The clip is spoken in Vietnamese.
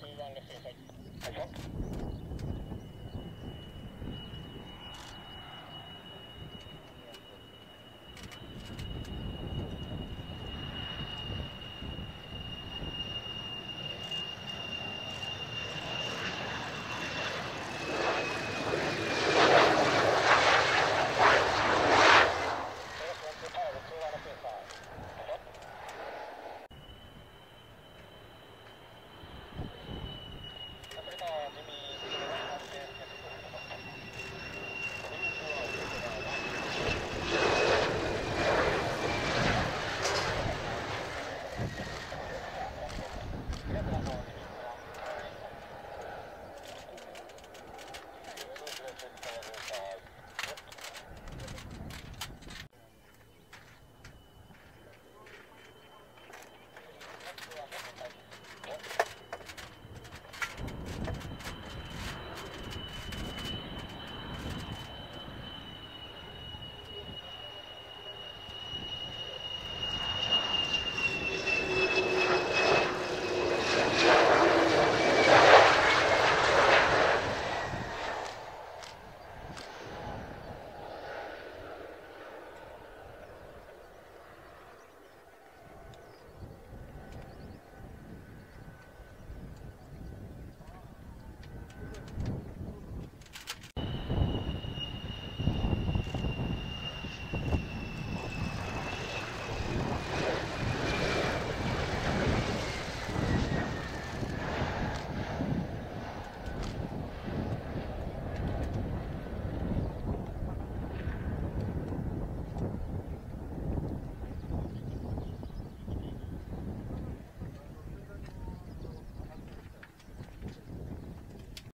six.